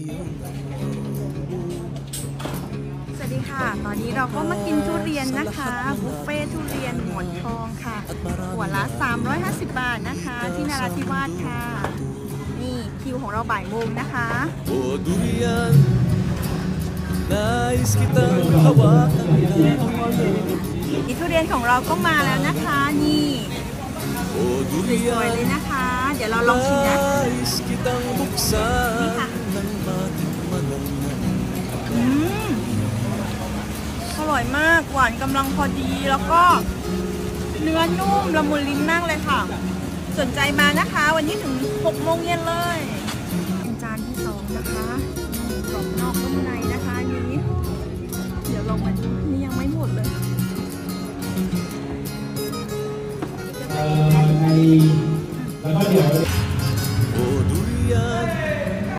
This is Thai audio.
สวัสดีค่ะ ตอนนี้เราก็มากินทุเรียนนะคะบุฟเฟ่ทุเรียนหมอนทองค่ะ หัวละ 350 บาทนะคะ ที่นาราธิวาสค่ะ นี่คิวของเราบ่ายโมงนะคะอีทุเรียนของเราก็มาแล้วนะคะ นี่สวยๆเลยนะคะ เดี๋ยวเราลองชิมนะ ยมาก หวานกำลังพอดี แล้วก็เนื้อนุ่มละมุนลิ้นมากเลยค่ะ สนใจมานะคะ วันนี้ถึง6โมงเย็นเลยเจานที่สองนะคะกรอบนอกนุ่มในนะคะนี้ เดี๋ยวลองมาดูนี่ยังไม่หมดเลยเออในแล้วก็เดี๋ยว